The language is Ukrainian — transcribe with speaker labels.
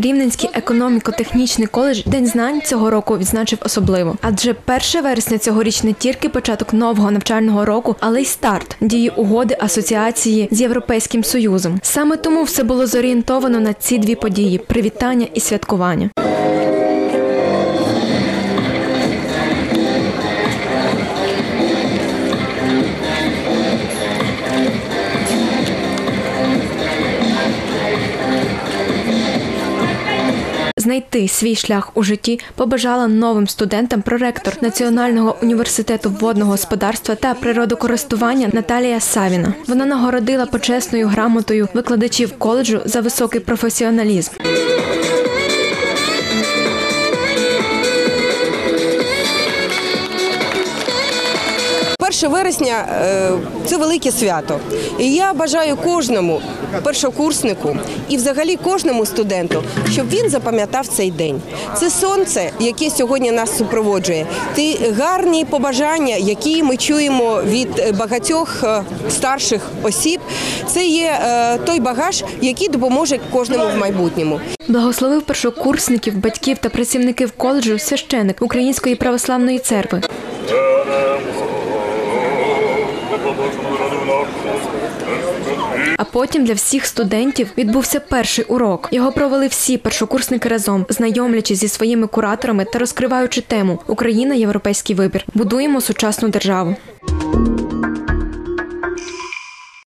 Speaker 1: Рівненський економіко-технічний коледж День знань цього року відзначив особливо. Адже 1 вересня цьогоріч не тільки початок нового навчального року, але й старт дії угоди асоціації з Європейським Союзом. Саме тому все було зорієнтовано на ці дві події привітання і святкування. Знайти свій шлях у житті побажала новим студентам проректор Національного університету водного господарства та природокористування Наталія Савіна. Вона нагородила почесною грамотою викладачів коледжу за високий професіоналізм.
Speaker 2: 1 вересня е, це велике свято. І я бажаю кожному першокурснику і взагалі кожному студенту, щоб він запам'ятав цей день. Це сонце, яке сьогодні нас супроводжує. Ті гарні побажання, які ми чуємо від багатьох е, старших осіб. Це є е, той багаж, який допоможе кожному в майбутньому.
Speaker 1: Благословив першокурсників, батьків та працівників коледжу священик Української православної церкви. А потім для всіх студентів відбувся перший урок. Його провели всі першокурсники разом, знайомлячись зі своїми кураторами та розкриваючи тему Україна європейський вибір. Будуємо сучасну державу.